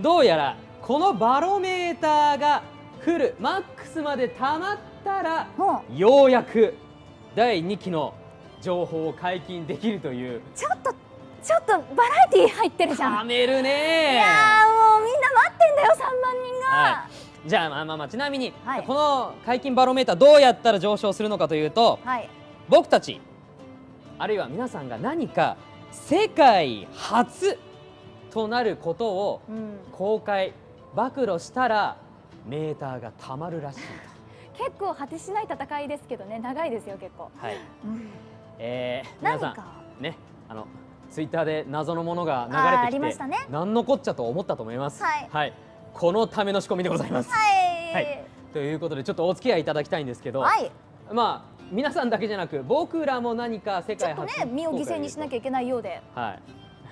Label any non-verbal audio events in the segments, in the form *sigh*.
どうやらこのバロメーターがフルマックスまで溜まったらう。んようやく第2期の情報を解禁できるという。ちょっとちょっとバラエティー入ってるじゃん。ためるいねやーもうみんな待ってんだよ3万人が、はじゃあまあまあまあちなみに、はい。この解禁バロメーターどうやったら上昇するのかというとはい、僕たちあるいは皆さんが何か世界初となることをうん、公開暴露したらメーターがたまるらしい。結構果てしない戦いですけどね。長いですよ結構、と。はい。うん、えー、皆さんねあのツイッターで謎のものが流れてきてりましたね。何のこっちゃと思ったと思います？はい。このための仕込みでございます。はい。はい。ということでちょっとお付き合いいただきたいんですけど、はい。まあ皆さんだけじゃなく僕らも何か世ちょっとね身を犠牲にしなきゃいけないようで。はい。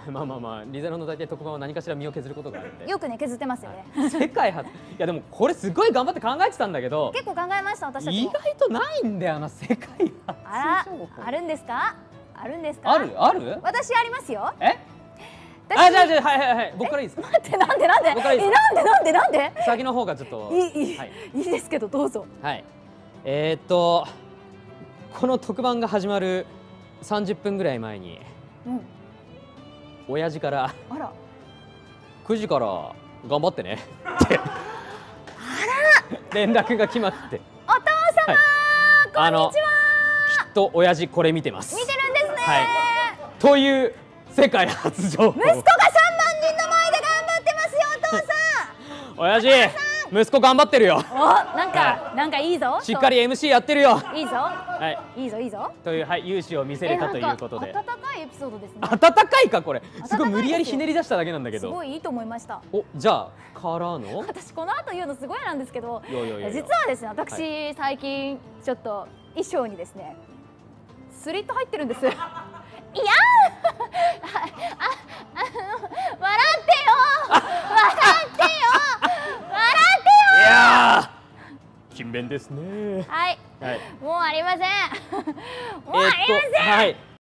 *laughs* まあまあまあリゼロの大体特番は何かしら身を削ることがあるんで。よくね削ってますよね、世界初。いやでもこれすごい頑張って考えてたんだけど結構考えました私たち意も外とないんだよな世界初。あらあるんですか？あるんですか？ある？ある？私ありますよ。え？私あじゃあじゃあはいはいはい。僕からいいですか？待ってなんでなんで？僕からいいですえなんでなんでなんで？先の方がちょっといいいい、はい、い、いですけどどうぞ。はい、えーっとこの特番が始まる30分ぐらい前にうん親父から。あら。9時から頑張ってね。って連絡が来まって。お父様、はい。あのきっと親父これ見てます。見てるんですね、はい。という世界初情報。息子が3万人の前で頑張ってますよお父さ *laughs* 親父息子頑張ってるよ。んおなんか、はなんかいいぞ。しっかり MC やってるよ。いいぞ。はい。いいぞいいぞというはい勇姿を見せれたということで。温かいエピソードですね。温かいかこれ。すごい無理やりひねり出しただけなんだけど。すごいいいと思いました。おじゃあからの？私この後言うのすごいなんですけどいやいやいや実はですね私、は最近ちょっと衣装にですねスリット入ってるんですい。やーああの笑ってよ笑ってよ笑いやー勤勉ですね。はい。はい。もうありません。*laughs* もうありません、えーはい